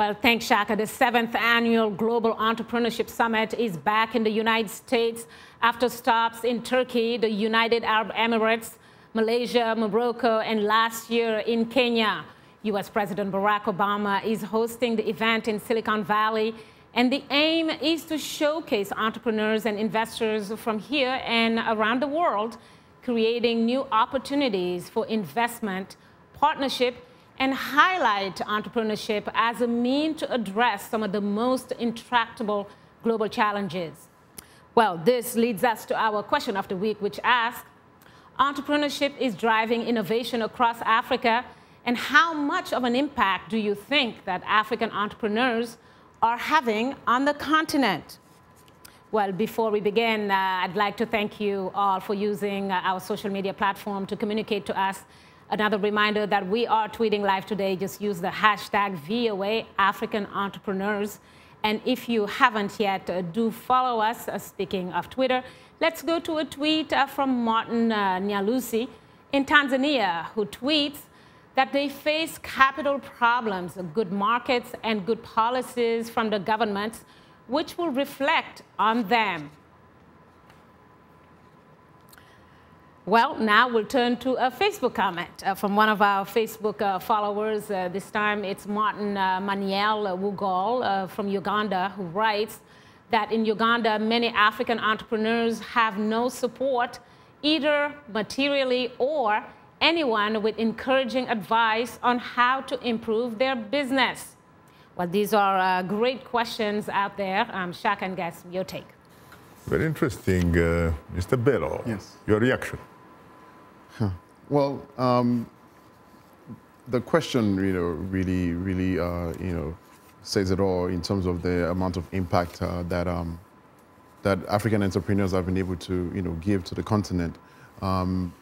Well, thanks, Shaka. The seventh annual Global Entrepreneurship Summit is back in the United States after stops in Turkey, the United Arab Emirates, Malaysia, Morocco, and last year in Kenya. U.S. President Barack Obama is hosting the event in Silicon Valley, and the aim is to showcase entrepreneurs and investors from here and around the world, creating new opportunities for investment, partnership, and highlight entrepreneurship as a mean to address some of the most intractable global challenges. Well, this leads us to our question of the week, which asks, entrepreneurship is driving innovation across Africa, and how much of an impact do you think that African entrepreneurs are having on the continent? Well, before we begin, uh, I'd like to thank you all for using uh, our social media platform to communicate to us Another reminder that we are tweeting live today. Just use the hashtag VOA African Entrepreneurs. And if you haven't yet, uh, do follow us. Uh, speaking of Twitter, let's go to a tweet uh, from Martin uh, Nyalusi in Tanzania, who tweets that they face capital problems, good markets, and good policies from the governments, which will reflect on them. Well, now we'll turn to a Facebook comment uh, from one of our Facebook uh, followers. Uh, this time it's Martin uh, Maniel Wugal uh, from Uganda who writes that in Uganda, many African entrepreneurs have no support, either materially or anyone with encouraging advice on how to improve their business. Well, these are uh, great questions out there. Um, Shaka and Guess, your take. Very interesting. Mr. Bello, yes. your reaction? Well, um, the question, you know, really, really, uh, you know, says it all in terms of the amount of impact uh, that um, that African entrepreneurs have been able to, you know, give to the continent. Um,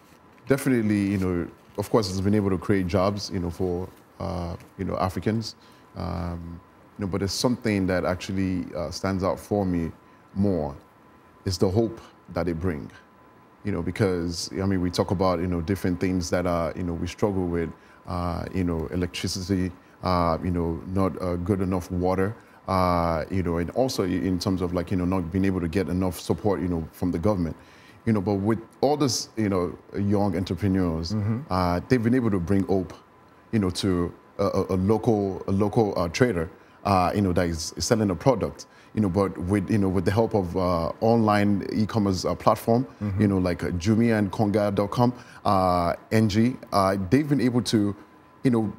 definitely, you know, of course, it's been able to create jobs, you know, for uh, you know Africans. Um, you know, but it's something that actually uh, stands out for me more. Is the hope that they bring. you know, because I mean, we talk about you know different things that are you know we struggle with, uh, you know, electricity, uh, you know, not uh, good enough water, uh, you know, and also in terms of like you know not being able to get enough support, you know, from the government, you know, but with all this you know young entrepreneurs, mm-hmm. Uh, they've been able to bring hope, you know, to a, a local a local uh, you know, that is selling a product you know, but with you know with the help of uh, online e-commerce uh, platform, mm-hmm. you know, like uh, Jumia and Konga.com, uh, NG, uh, they've been able to, you know,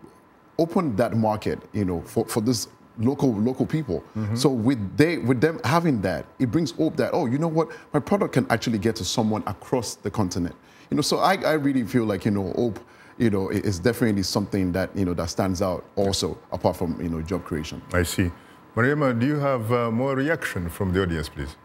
open that market, you know, for, for this local local people. Mm-hmm. So with they with them having that, it brings hope that oh, you know what, my product can actually get to someone across the continent. You know, so I, I really feel like you know hope you know, it's definitely something that, you know, that stands out also, apart from, you know, job creation. I see. Mariama, do you have uh, more reaction from the audience, please?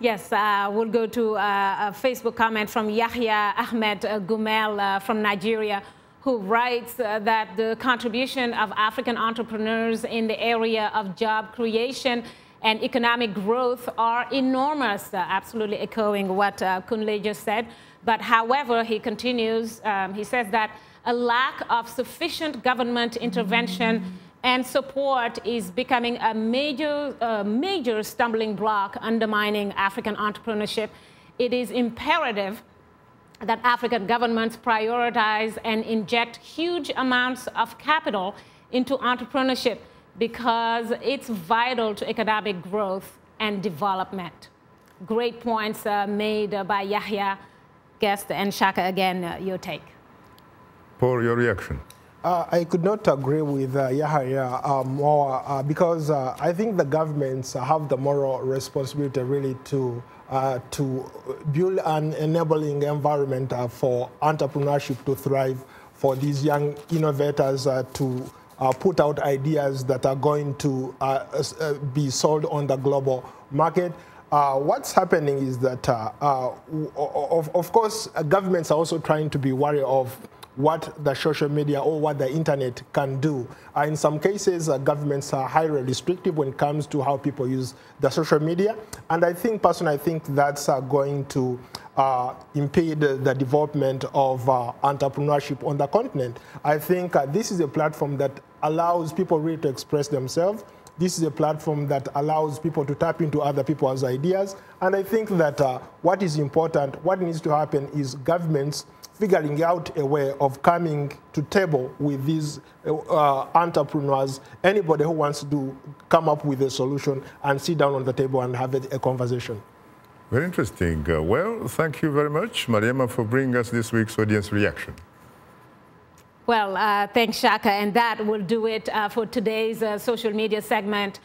Yes, uh, we'll go to uh, a Facebook comment from Yahya Ahmed Gumel uh, from Nigeria, who writes uh, that the contribution of African entrepreneurs in the area of job creation and economic growth are enormous, uh, absolutely echoing what Kunle just said. But however, he continues, um, he says that a lack of sufficient government intervention and support is becoming a major, major stumbling block undermining African entrepreneurship. It is imperative that African governments prioritize and inject huge amounts of capital into entrepreneurship because it's vital to economic growth and development. Great points uh, made uh, by Yahya, guest, and Shaka. Again, uh, your take. Paul, your reaction. Uh, I could not agree with uh, Yahya uh, more uh, because uh, I think the governments have the moral responsibility really to uh, to build an enabling environment for entrepreneurship to thrive, for these young innovators to put out ideas that are going to be sold on the global market. What's happening is that, of, of course, governments are also trying to be wary of what the social media or what the internet can do. Uh, in some cases, uh, governments are highly restrictive when it comes to how people use the social media. And I think, personally, I think that's uh, going to uh, impede the development of uh, entrepreneurship on the continent. I think uh, this is a platform that allows people really to express themselves. This is a platform that allows people to tap into other people's ideas. And I think that uh, what is important, what needs to happen is governments figuring out a way of coming to table with these uh, entrepreneurs, anybody who wants to come up with a solution and sit down on the table and have a, a conversation. Very interesting. Uh, well, thank you very much, Mariama, for bringing us this week's audience reaction. Well, uh, thanks, Shaka. And that will do it uh, for today's uh, social media segment.